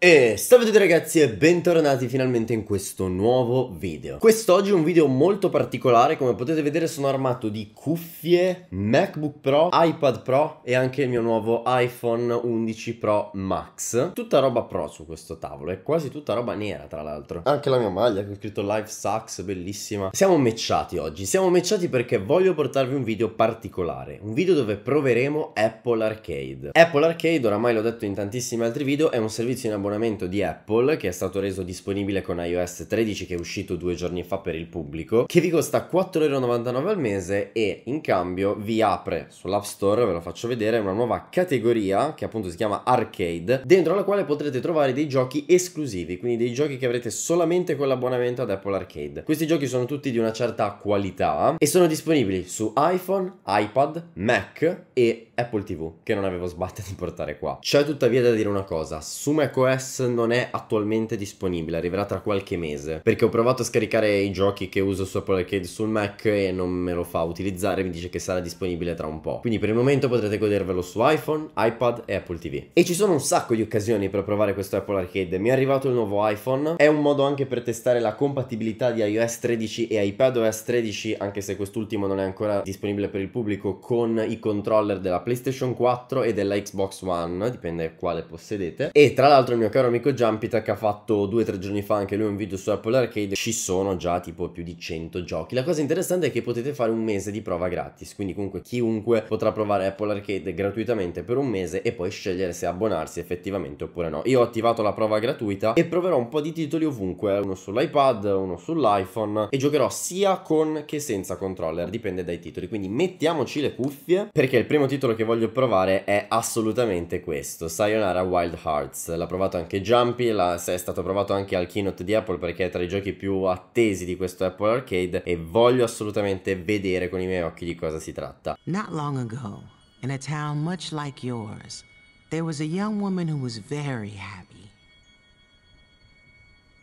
E salve tutti ragazzi e bentornati finalmente in questo nuovo video. Quest'oggi è un video molto particolare, come potete vedere sono armato di cuffie, MacBook Pro, iPad Pro e anche il mio nuovo iPhone 11 Pro Max. Tutta roba pro su questo tavolo, è quasi tutta roba nera tra l'altro. Anche la mia maglia che ho scritto Live Sucks, bellissima. Siamo matchati oggi, siamo matchati perché voglio portarvi un video particolare Un video dove proveremo Apple Arcade. Apple Arcade, oramai l'ho detto in tantissimi altri video, è un servizio in abbonamento abbonamento di Apple che è stato reso disponibile con iOS 13 che è uscito due giorni fa per il pubblico che vi costa 4,99€ al mese e in cambio vi apre sull'App Store, ve lo faccio vedere, una nuova categoria che appunto si chiama Arcade dentro la quale potrete trovare dei giochi esclusivi quindi dei giochi che avrete solamente con l'abbonamento ad Apple Arcade. Questi giochi sono tutti di una certa qualità e sono disponibili su iPhone, iPad, Mac e Apple TV che non avevo sbatte di portare qua c'è tuttavia da dire una cosa su macOS non è attualmente disponibile, arriverà tra qualche mese. Perché ho provato a scaricare i giochi che uso su Apple Arcade sul Mac e non me lo fa utilizzare, mi dice che sarà disponibile tra un po'. Quindi per il momento potrete godervelo su iPhone, iPad e Apple TV. E ci sono un sacco di occasioni per provare questo Apple Arcade. Mi è arrivato il nuovo iPhone, è un modo anche per testare la compatibilità di iOS 13 e iPadOS 13, anche se quest'ultimo non è ancora disponibile per il pubblico, con i controller della PlayStation 4 e della Xbox One, dipende quale possedete. E tra l'altro il mio caro amico Jumpita che ha fatto due o tre giorni fa anche lui un video su Apple Arcade ci sono già tipo più di 100 giochi. La cosa interessante è che potete fare un mese di prova gratis quindi comunque chiunque potrà provare Apple Arcade gratuitamente per un mese e poi scegliere se abbonarsi effettivamente oppure no. Io ho attivato la prova gratuita e proverò un po' di titoli ovunque uno sull'iPad uno sull'iPhone e giocherò sia con che senza controller dipende dai titoli. Quindi mettiamoci le cuffie perché il primo titolo che voglio provare è assolutamente questo Sayonara Wild Hearts l'ha provato anche Jumpy, è stato provato anche al keynote di Apple perché è tra i giochi più attesi di questo Apple Arcade e voglio assolutamente vedere con i miei occhi di cosa si tratta. Not long ago, in a town much like yours, there was a young woman who was very happy.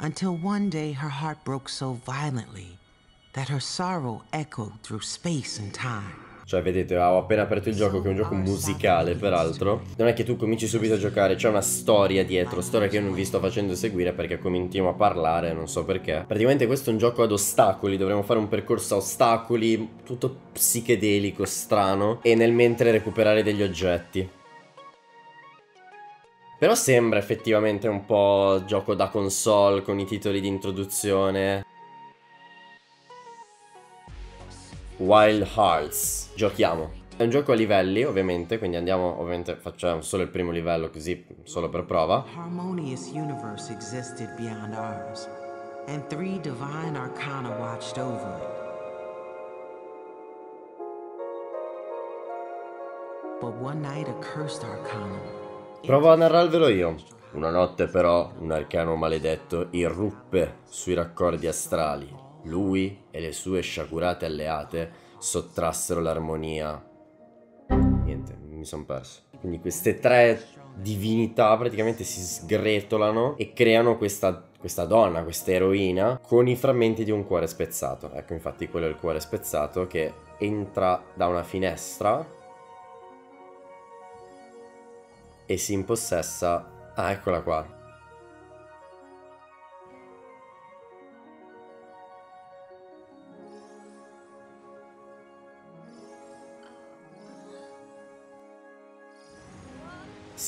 Until one day her heart broke so violently that her sorrow echoed through space and time. Cioè, vedete, ho appena aperto il gioco, che è un gioco musicale, peraltro. Non è che tu cominci subito a giocare, c'è una storia dietro, storia che io non vi sto facendo seguire perché cominciamo a parlare, non so perché. Praticamente questo è un gioco ad ostacoli, dovremo fare un percorso a ostacoli, tutto psichedelico, strano, e nel mentre recuperare degli oggetti. Però sembra effettivamente un po' gioco da console con i titoli di introduzione. Wild Hearts. Giochiamo. È un gioco a livelli, ovviamente, quindi andiamo, ovviamente facciamo solo il primo livello così, solo per prova. Harmonious universe existed beyond ours, and three divine arcana watched over it. But one night a cursed arcana. Provo a narrarvelo io. Una notte però un arcano maledetto irruppe sui raccordi astrali lui e le sue sciagurate alleate sottrassero l'armonia. Niente, mi sono perso. Quindi queste tre divinità praticamente si sgretolano e creano questa, questa donna, questa eroina, con i frammenti di un cuore spezzato. Ecco, infatti quello è il cuore spezzato che entra da una finestra e si impossessa... Ah, eccola qua.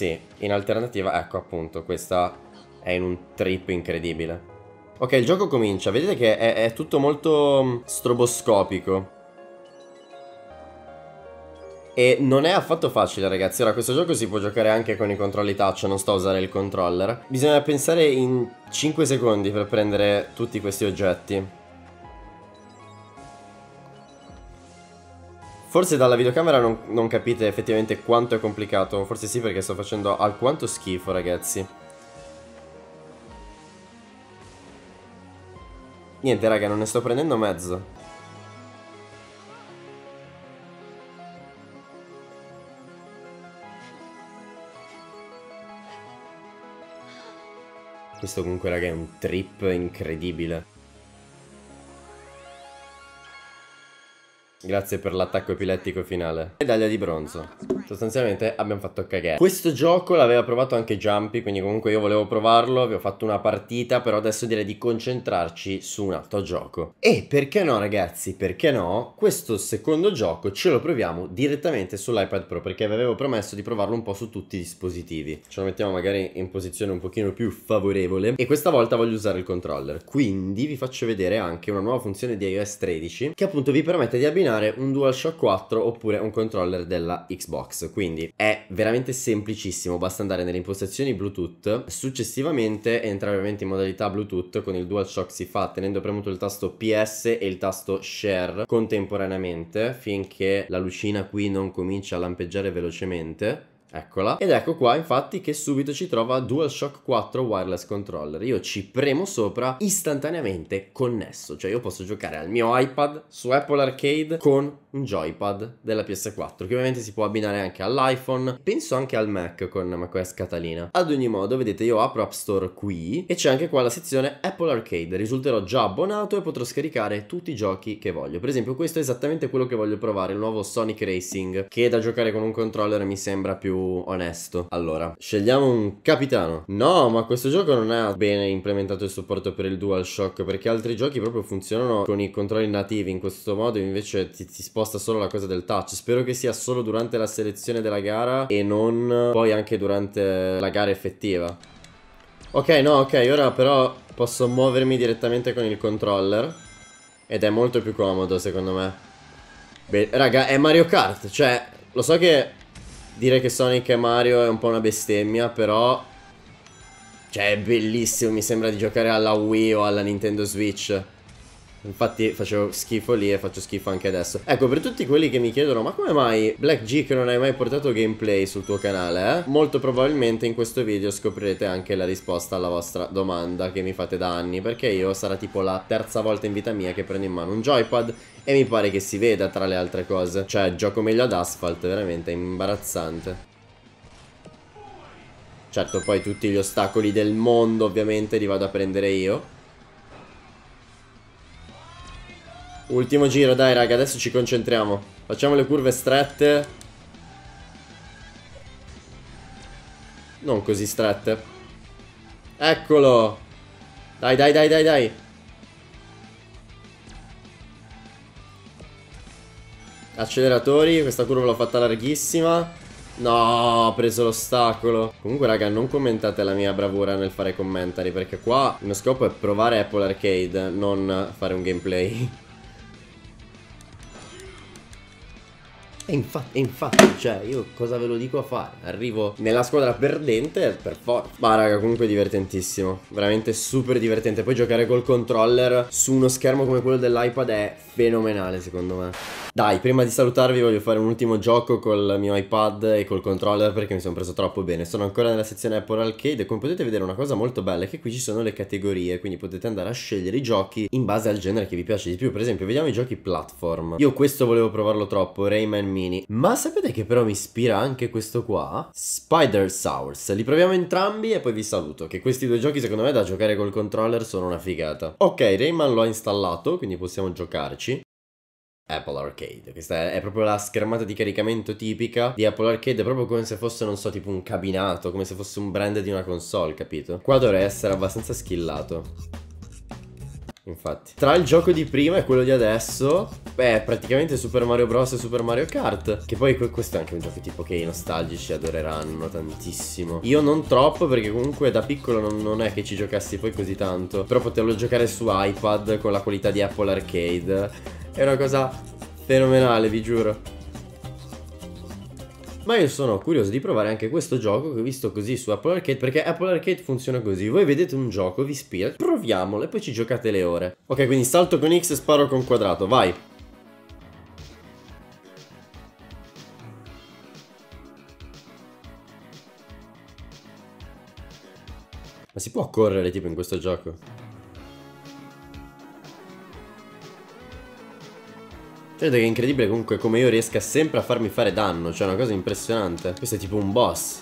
Sì, in alternativa, ecco appunto, questa è in un trip incredibile. Ok, il gioco comincia, vedete che è, è tutto molto mm, stroboscopico. E non è affatto facile ragazzi, ora questo gioco si può giocare anche con i controlli touch, non sto a usare il controller. Bisogna pensare in 5 secondi per prendere tutti questi oggetti. Forse dalla videocamera non, non, capite effettivamente quanto è complicato. Forse sì perché sto facendo alquanto schifo ragazzi. Niente raga non ne sto prendendo mezzo. Questo comunque raga è un trip incredibile Grazie per l'attacco epilettico finale. Medaglia di bronzo. Sostanzialmente abbiamo fatto cagare. Questo gioco l'aveva provato anche Jumpy, quindi comunque io volevo provarlo, vi ho fatto una partita, però adesso direi di concentrarci su un altro gioco. E perché no ragazzi, perché no? Questo secondo gioco ce lo proviamo direttamente sull'iPad Pro, perché vi avevo promesso di provarlo un po' su tutti i dispositivi. Ce lo mettiamo magari in posizione un pochino più favorevole. E questa volta voglio usare il controller, quindi vi faccio vedere anche una nuova funzione di iOS 13, che appunto vi permette di abbinare un DualShock 4 oppure un controller della Xbox. Quindi è veramente semplicissimo, basta andare nelle impostazioni Bluetooth, successivamente entrare ovviamente in modalità Bluetooth, con il DualShock si fa tenendo premuto il tasto PS e il tasto Share contemporaneamente finché la lucina qui non comincia a lampeggiare velocemente Eccola. Ed ecco qua infatti che subito ci trova DualShock 4 Wireless Controller. Io ci premo sopra istantaneamente connesso. Cioè io posso giocare al mio iPad su Apple Arcade con un joypad della PS4 che ovviamente si può abbinare anche all'iPhone, penso anche al Mac con macOS Catalina. Ad ogni modo, vedete, io apro App Store qui e c'è anche qua la sezione Apple Arcade. Risulterò già abbonato e potrò scaricare tutti i giochi che voglio. Per esempio, questo è esattamente quello che voglio provare, il nuovo Sonic Racing, che da giocare con un controller mi sembra più onesto. Allora, scegliamo un capitano. No, ma questo gioco non ha bene implementato il supporto per il DualShock, perché altri giochi proprio funzionano con i controlli nativi, in questo modo invece ti, ti sposta solo la cosa del touch. Spero che sia solo durante la selezione della gara e non poi anche durante la gara effettiva. Ok, no, ok, ora però posso muovermi direttamente con il controller ed è molto più comodo secondo me. Beh, raga, è Mario Kart, cioè, lo so che dire che Sonic è Mario è un po' una bestemmia, però... Cioè, è bellissimo, mi sembra di giocare alla Wii o alla Nintendo Switch. Infatti facevo schifo lì e faccio schifo anche adesso. Ecco per tutti quelli che mi chiedono Ma come mai Black G che non hai mai portato gameplay sul tuo canale eh? Molto probabilmente in questo video scoprirete anche la risposta alla vostra domanda Che mi fate da anni Perché io sarà tipo la terza volta in vita mia che prendo in mano un joypad E mi pare che si veda tra le altre cose. Cioè gioco meglio ad asphalt veramente imbarazzante. Certo poi tutti gli ostacoli del mondo ovviamente li vado a prendere io Ultimo giro, dai raga, adesso ci concentriamo. Facciamo le curve strette. Non così strette. Eccolo. Dai, dai, dai, dai, dai. Acceleratori, questa curva l'ho fatta larghissima. No, ho preso l'ostacolo. Comunque, raga, non commentate la mia bravura nel fare commentari, perché qua il mio scopo è provare Apple Arcade, non fare un gameplay. E infatti, infatti, cioè, io cosa ve lo dico a fare? Arrivo nella squadra perdente per forza. Ma raga, comunque divertentissimo. Veramente super divertente. Poi giocare col controller su uno schermo come quello dell'iPad è fenomenale, secondo me. Dai, prima di salutarvi voglio fare un ultimo gioco col mio iPad e col controller perché mi sono preso troppo bene. Sono ancora nella sezione Apple Arcade e come potete vedere una cosa molto bella è che qui ci sono le categorie, quindi potete andare a scegliere i giochi in base al genere che vi piace di più. Per esempio, vediamo i giochi platform. Io questo volevo provarlo troppo, Rayman Mini. Ma sapete che però mi ispira anche questo qua? Spider Sours. Li proviamo entrambi e poi vi saluto, che questi due giochi secondo me da giocare col controller sono una figata. Ok, Rayman l'ho installato, quindi possiamo giocarci. Apple Arcade. Questa è proprio la schermata di caricamento tipica di Apple Arcade, proprio come se fosse, non so, tipo un cabinato, come se fosse un brand di una console, capito? Qua dovrei essere abbastanza skillato. Infatti. Tra il gioco di prima e quello di adesso Beh praticamente Super Mario Bros. e Super Mario Kart. Che poi questo è anche un gioco tipo che i nostalgici adoreranno tantissimo. Io non troppo perché comunque da piccolo non, non è che ci giocassi poi così tanto. Però poterlo giocare su iPad con la qualità di Apple Arcade È una cosa fenomenale vi giuro ma io sono curioso di provare anche questo gioco che ho visto così su Apple Arcade perché Apple Arcade funziona così. Voi vedete un gioco, vi ispira, proviamolo e poi ci giocate le ore. Ok, quindi salto con X e sparo con quadrato, vai. Ma si può correre tipo in questo gioco? Credo che è incredibile comunque come io riesca sempre a farmi fare danno Cioè è una cosa impressionante. Questo è tipo un boss.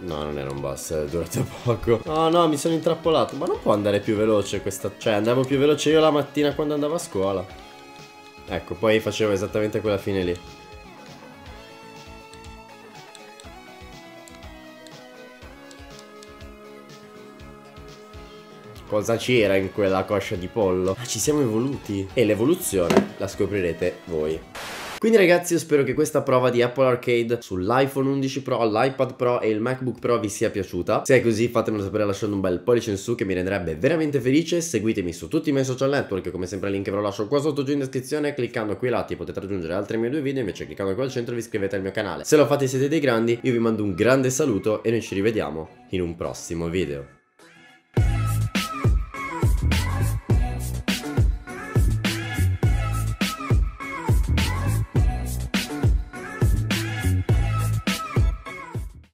No, non era un boss, è durato poco. Oh no, mi sono intrappolato. Ma non può andare più veloce questa... Cioè, andavo più veloce io la mattina quando andavo a scuola. Ecco, poi facevo esattamente quella fine lì Cosa c'era in quella coscia di pollo? Ah, ci siamo evoluti. E l'evoluzione la scoprirete voi. Quindi ragazzi io spero che questa prova di Apple Arcade sull'iPhone 11 Pro, l'iPad Pro e il MacBook Pro vi sia piaciuta. Se è così fatemelo sapere lasciando un bel pollice in su che mi renderebbe veramente felice. Seguitemi su tutti i miei social network, come sempre il link ve lo lascio qua sotto giù in descrizione. Cliccando qui ai lati potete raggiungere altri miei due video, invece cliccando qui al centro vi iscrivete al mio canale. Se lo fate siete dei grandi, io vi mando un grande saluto e noi ci rivediamo in un prossimo video.